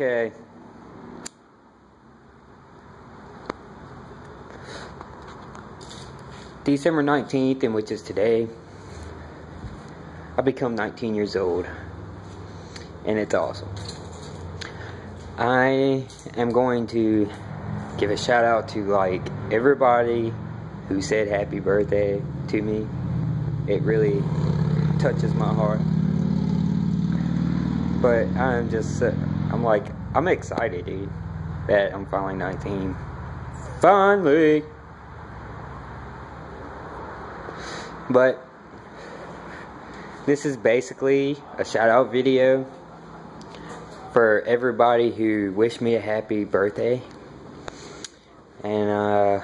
Okay. December 19th, and which is today, I become 19 years old. And it's awesome. I am going to give a shout out to like everybody who said happy birthday to me. It really touches my heart. But I'm just, uh, I'm like, I'm excited, dude, that I'm finally 19. Finally! But this is basically a shout out video for everybody who wished me a happy birthday. And uh,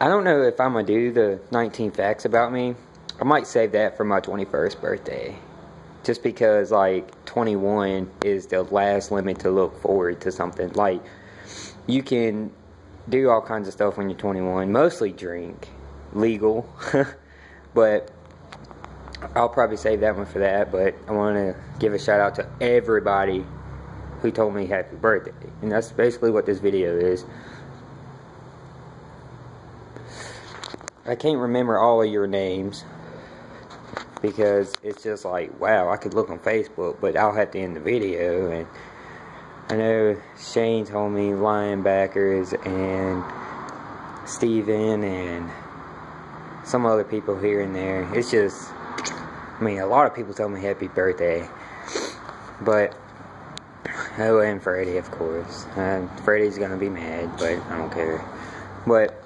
I don't know if I'm gonna do the 19 facts about me. I might save that for my 21st birthday. Just because like 21 is the last limit to look forward to something. Like you can do all kinds of stuff when you're 21, mostly drink, legal. But I'll probably save that one for that. But I want to give a shout out to everybody who told me happy birthday. And that's basically what this video is. I can't remember all of your names because it's just like, wow, I could look on Facebook, but I'll have to end the video. And I know Shane told me linebackers and Steven and some other people here and there. It's just, I mean, a lot of people tell me happy birthday. But, oh, and Freddie, of course. Uh, Freddie's gonna be mad, but I don't care. But,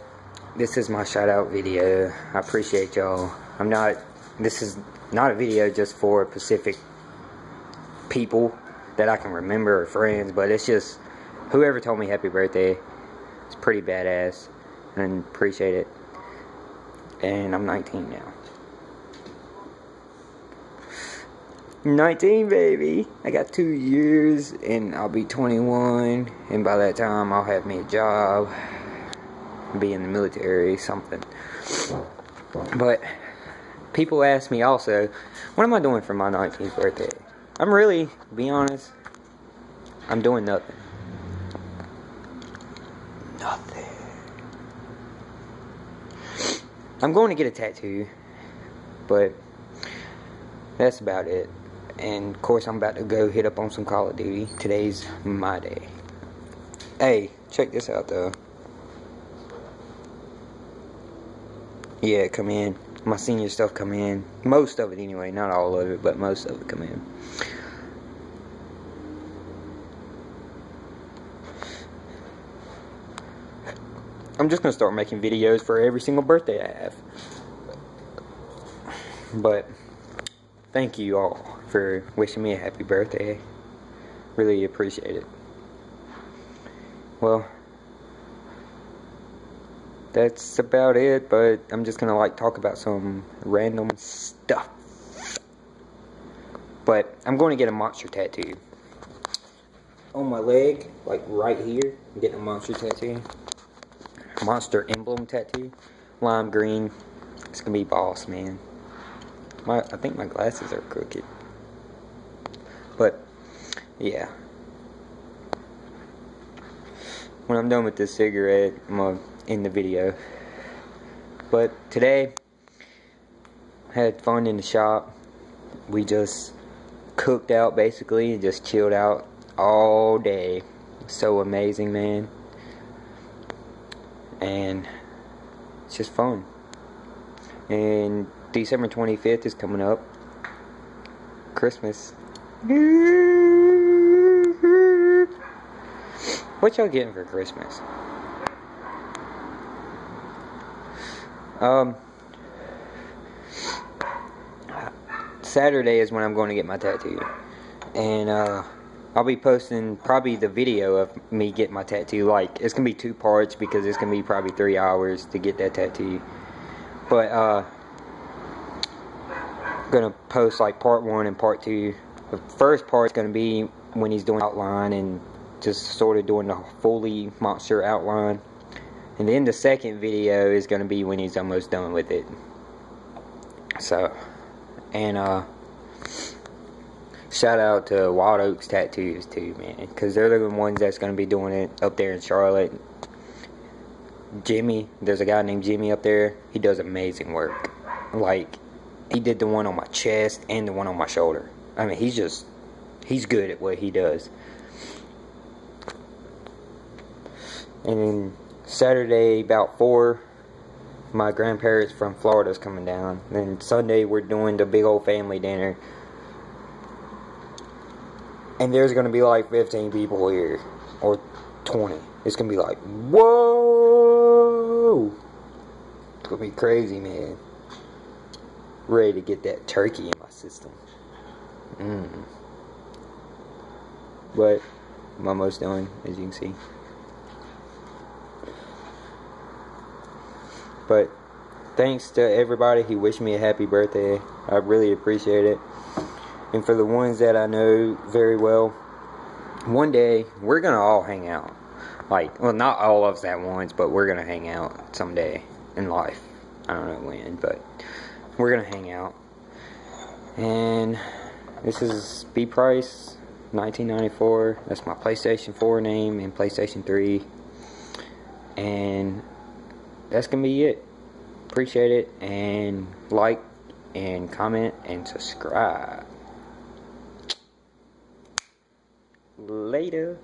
this is my shout out video. I appreciate y'all. I'm not, this is not a video just for Pacific people that I can remember or friends, but it's just whoever told me happy birthday. It's pretty badass and appreciate it and I'm 19 now. 19 baby I got two years and I'll be 21 and by that time I'll have me a job be in the military something but people ask me also what am I doing for my 19th birthday I'm really be honest I'm doing nothing nothing I'm going to get a tattoo, but that's about it. And of course, I'm about to go hit up on some Call of Duty. Today's my day. Hey, check this out though. Yeah, come in. My senior stuff come in. Most of it anyway, not all of it, but most of it come in. I'm just gonna start making videos for every single birthday I have. But thank you all for wishing me a happy birthday. Really appreciate it. Well, that's about it, but I'm just gonna like talk about some random stuff. But I'm going to get a monster tattoo. On my leg, like right here, I'm getting a monster tattoo monster emblem tattoo. Lime green. It's gonna be boss, man. My, I think my glasses are crooked. But, yeah. When I'm done with this cigarette, I'm gonna end the video. But today, had fun in the shop. We just cooked out basically and just chilled out all day. So amazing, man and it's just fun. And December 25th is coming up. Christmas. What y'all getting for Christmas? Um, Saturday is when I'm going to get my tattoo. And, uh, I'll be posting probably the video of me getting my tattoo. Like, it's going to be two parts because it's going to be probably three hours to get that tattoo. But, uh, I'm going to post like part one and part two. The first part's going to be when he's doing outline and just sort of doing the fully monster outline. And then the second video is going to be when he's almost done with it. So, and, uh, shout out to Wild Oaks Tattoos too, man, because they're the ones that's gonna be doing it up there in Charlotte. Jimmy, there's a guy named Jimmy up there. He does amazing work. Like, he did the one on my chest and the one on my shoulder. I mean, he's just, he's good at what he does. And then Saturday, about 4, my grandparents from Florida's coming down. Then Sunday, we're doing the big old family dinner. And there's going to be like 15 people here. Or 20. It's going to be like, whoa! It's going to be crazy, man. Ready to get that turkey in my system. Mmm. But I'm almost done, as you can see. But thanks to everybody who wished me a happy birthday. I really appreciate it. And for the ones that I know very well, one day we're gonna all hang out. Like, well, not all of us at once, but we're gonna hang out someday in life. I don't know when, but we're gonna hang out. And this is B Price 1994. That's my PlayStation 4 name and PlayStation 3. And that's gonna be it. Appreciate it and like and comment and subscribe. Later.